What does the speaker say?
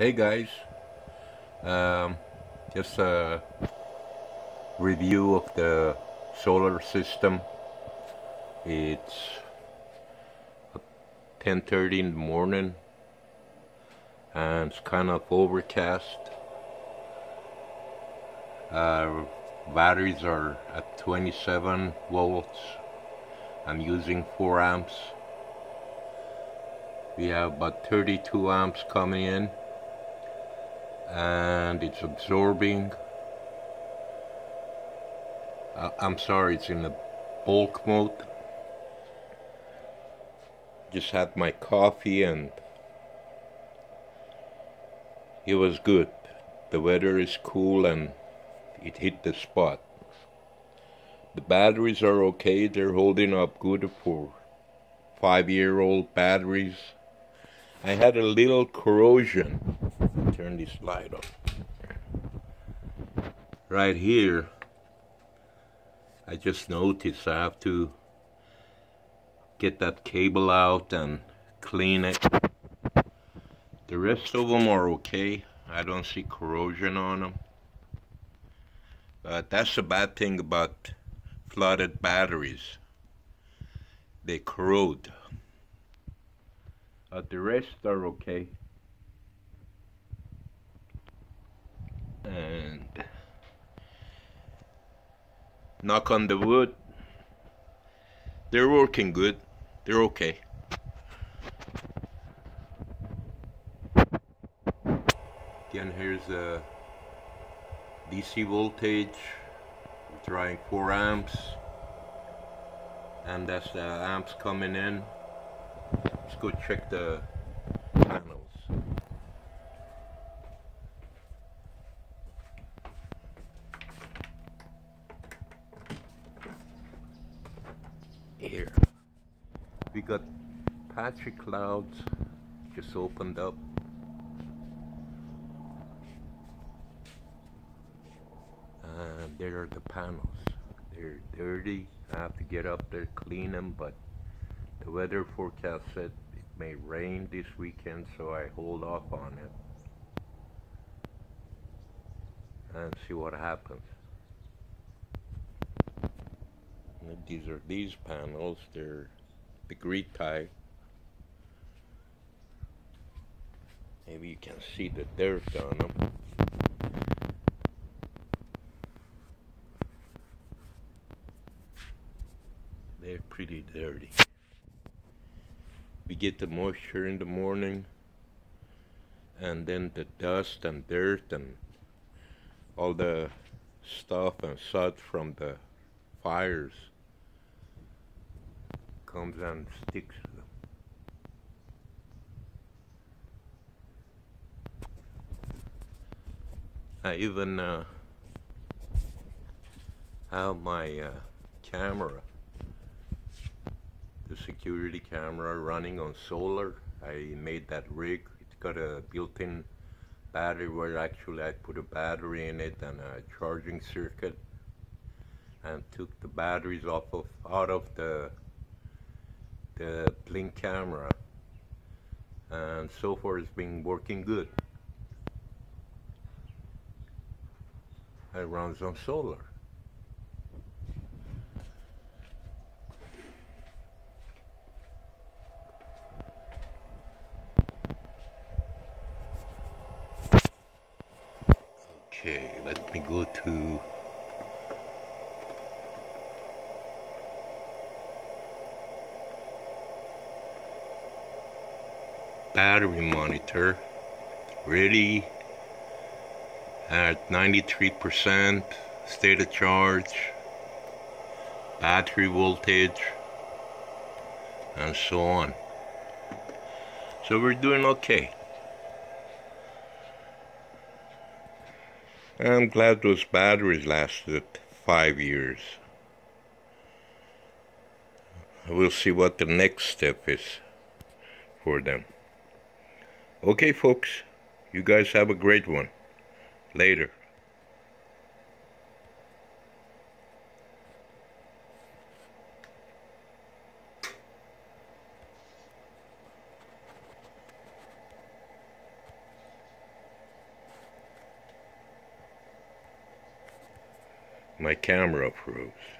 Hey guys, um, just a review of the solar system. It's 10.30 in the morning and it's kind of overcast. Uh, batteries are at 27 volts. I'm using 4 amps. We have about 32 amps coming in and it's absorbing. Uh, I'm sorry it's in the bulk mode. Just had my coffee and it was good. The weather is cool and it hit the spot. The batteries are okay. They're holding up good for five year old batteries. I had a little corrosion turn this light on. Right here, I just noticed I have to get that cable out and clean it. The rest of them are okay. I don't see corrosion on them. But that's the bad thing about flooded batteries. They corrode. But the rest are okay. and knock on the wood. They're working good. They're okay. Again here's a DC voltage we're trying 4 amps and that's the amps coming in. Let's go check the here. We got patchy clouds just opened up. And there are the panels. They're dirty. I have to get up there, clean them, but the weather forecast said it may rain this weekend, so I hold off on it. And see what happens. These are these panels they're tie maybe you can see the dirt on them they're pretty dirty. We get the moisture in the morning and then the dust and dirt and all the stuff and such from the fires comes and sticks them. I even uh, have my uh, camera, the security camera running on solar. I made that rig. It's got a built-in battery where actually I put a battery in it and a charging circuit and took the batteries off of out of the the blink camera. And so far it's been working good. It runs on solar. Okay let me go to battery monitor ready at 93% state of charge battery voltage and so on. So we're doing okay. I'm glad those batteries lasted five years. We'll see what the next step is for them Okay, folks, you guys have a great one. Later. My camera froze.